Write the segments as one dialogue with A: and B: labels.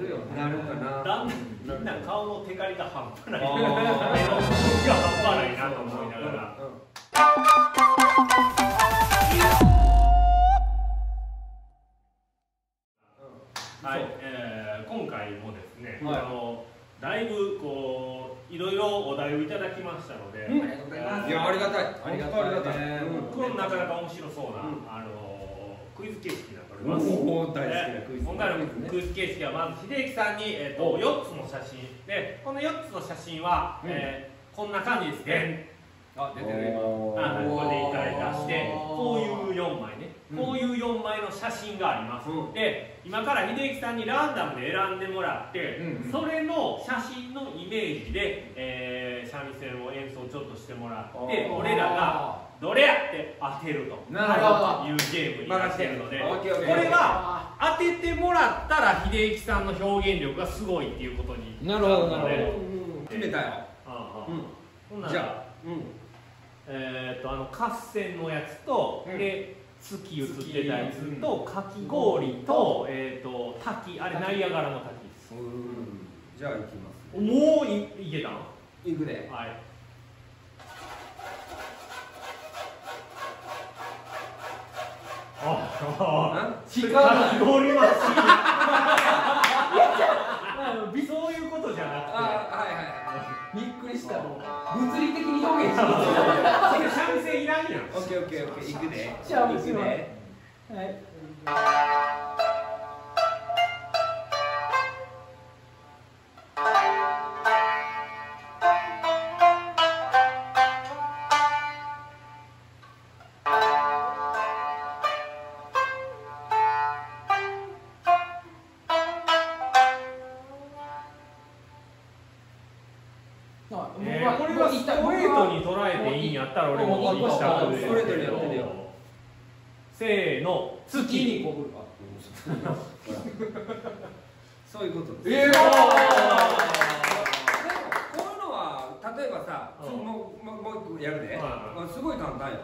A: るよなるかな。
B: だんだんみんな顔のテカリが半端ない。目の動きが半端ないなと思いながら。はい、えー今回もですね、
A: はい。
B: あのだいぶこういろいろお題をいただきましたので、
A: うん。
C: ありがとうございます。
A: いやありがたい。
C: ありがたい。ね
B: これもなかなか面白そうな、
A: うん。
B: あのクイズ形式になっております。
A: おお大好きなクイズ。
B: 今回のクイズ形式はまず秀樹さんに、えー、と4つの写真でこの4つの写真は、
A: うん。
B: えーこんな感じですね、
C: あ出てる。今
A: おー。
B: はいこれでいただい出してこういう4枚ね、
A: うん。
B: こういう4枚の写真があります、
A: うん。
B: で今から秀樹さんにランダムで選んでもらって、
A: うん
B: それの写真のイメージで、えー三味線を演奏ちょっとしてもらって俺らがどれやって当てると。い。うゲームになってるので。これは当ててもらったら秀樹さんの表現力がすごいっていうことに
A: なるほどな
B: ので
A: るほど決めたよ。じゃあ。うん。
B: えー、とあの合戦のやつと、
A: うん。
B: で月映ってたやつとかき氷と,、えー、と滝。あれナイアガラの滝です。
A: うん。じゃあ行きます。
B: もういいけたの
A: 行くで。
B: はいあ
A: あ
B: 違う。かき氷マシーンそう。いう。ことじゃな
A: あはいはい
C: びっくりした物理的に表現して
B: くてそれ三味線いらんやん
A: オッケーオッケーオッケー行くで
C: じゃあ
A: 行くで
C: はい
B: えていいんやったら俺も一択で
A: ストレートにやってるよ
B: せーの月
C: 月にこぶる
A: そういうことです
C: えー
A: でもこういうのは例えばさ
B: うん
A: もうもう一個やるで
B: はい
A: すごい簡単よ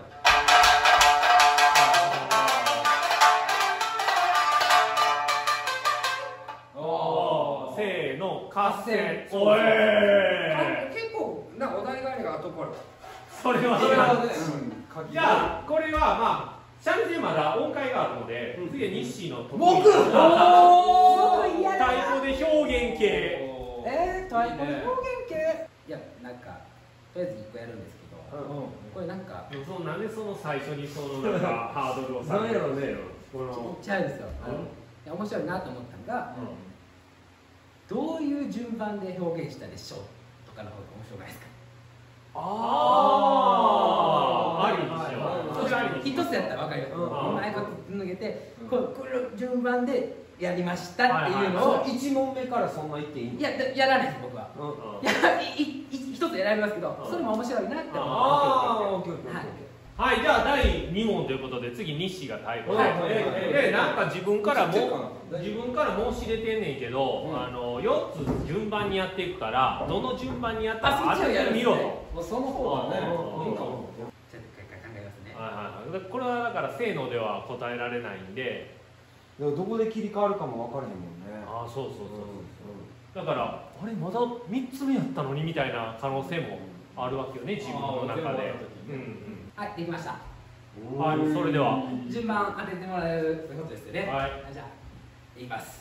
B: せーの合戦お
A: 結構なお題があればあとこれ
B: それは
C: それはね
A: うん。
B: じゃあこれはまあ三味線まだ音階があるので、
A: うん。
B: 次は日誌の得意
C: 僕おー嫌だ
B: 太鼓で表現系
C: えー、太鼓の表現系いやなんかとりあえず一個やるんですけど、
A: うん
C: これなんか
B: でもそのなんでその最初にそのなんか ハードルを下げる
A: なんやろね。
B: この、
C: ちっちゃいですよ、
B: うん。
C: いや面白いなと思ったのがどういう順番で表現したでしょう？とかの方が面白くないですか？
B: あー。あありにしよ。う
C: 一つやったら分かるよ、
A: うん。
C: うまいこと抜けて、こうこの順番でやりましたっていうのを、
B: はい
A: 一問目からそんな言っていい？
C: いやだやらないです僕は。
A: うん。
B: うん
C: いやいいい一つ選びますけど、
B: うん。
C: それも面白いなって思って。
A: ああオッケ
B: はい、じゃあ第2問ということで次日誌が太鼓で、なんか自分からも自分から申し出てんねんけど、
A: うん。
B: あの4つ順番にやっていくからどの順番にやったか当ててみろと。
A: その方がね
B: うん。
A: いいかも
C: ちょっと一回考えますね。
B: はいはいはい。でこれはだからせーのでは答えられないんで。
A: どこで切り替わるかも分からへんもんね。
B: ああそうそうそう
A: う。
B: だからあれまだ3つ目やったのにみたいな可能性もあるわけよね自分の中で。うん
A: ね
C: はいできました。
A: ん
B: はいそれでは。
C: 順番当ててもらえるということですよね。
B: はい。
C: じゃあ言います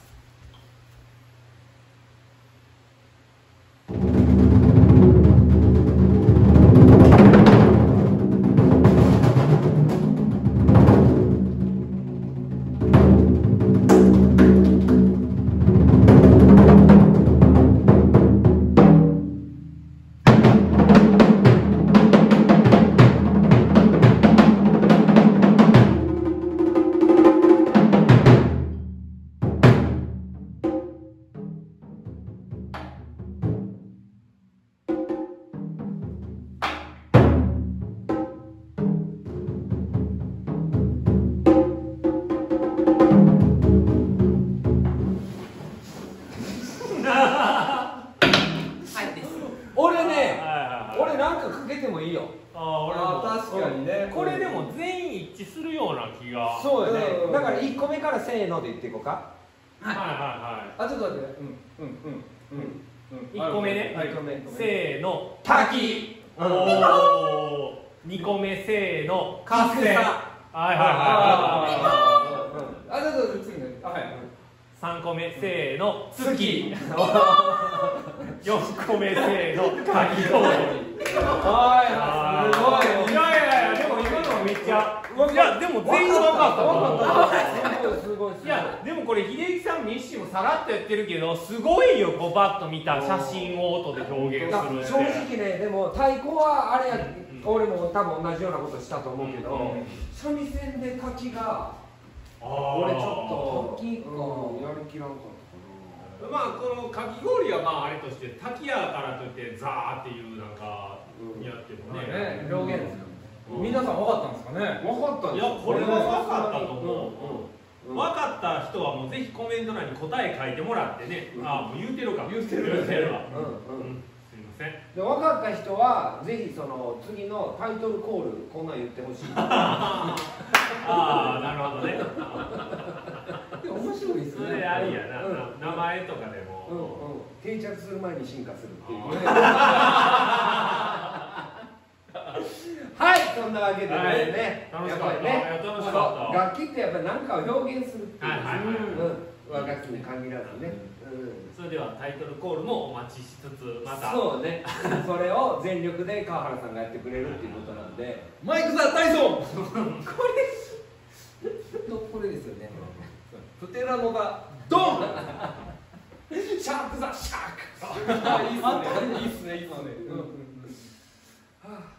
A: な
B: 気が。
A: そうよね。
C: うん。
A: だから1個目からせーので言っていこうか。
B: はいは
D: あちょっと待って。うん。うん。うん。うん。
B: いはい1個目ね、
D: はい。一個目。
B: せーの。
D: 滝。
B: おお2個目せーの。合戦はいはいはいはい。
D: あちょっと待って次ねあはい
B: 3個目せー。の月4個目せー。のかき氷
D: はいすごい
B: 今のめっちゃいやでも全員分かった
D: い
B: やでもこれ秀樹さんも一瞬もさらっとやってるけどすごいよこうバッと見た写真を音で表現する。
A: 正直ねでも太鼓はあれや俺も多分同じようなことしたと思うけど、三味線で滝が
B: あー。
A: 俺ちょっとやる気らんか
B: まあこのかき氷はまああれとして滝やからといってザーっていうなんかやってもね、
D: ね
C: 表現
D: 皆さん分かったんですかね？
A: な分かったん
B: い
A: です。
B: やこれは分かったと思う、
A: うんうん。
B: 分かった人はもうぜひコメント欄に答え書いてもらってね、
A: うん。
B: ああもう言うてるか。
D: 言うてる
B: 言うてるわ、
A: うんうん。
B: うん。すいません。
A: で分かった人はぜひその次のタイトルコールこんなん言ってほしい。
B: ああなるほどね。
C: でも面白いですね。
B: それでありやな、
A: うん。
B: な名前とかでも、
A: うんうん。定着する前に進化するっていう
B: あ
A: ね はいそんなわけでね、
B: はい。
A: ねやっぱりね。
B: 楽
A: 器ってやっぱり何かを表現するっていう、和楽器に限らずね、うん。
B: それではタイトルコールもお待ちしつつまた。
A: そうね。それを全力で川原さんがやってくれるっていうことなんで。
D: マイク・ザ・タイソン！
C: とこれですよね。
D: プテラノザドン！
A: シャーク・ザ・シャーク。
D: あいいっすね。いいっすねいいっすね。うん。
A: はあ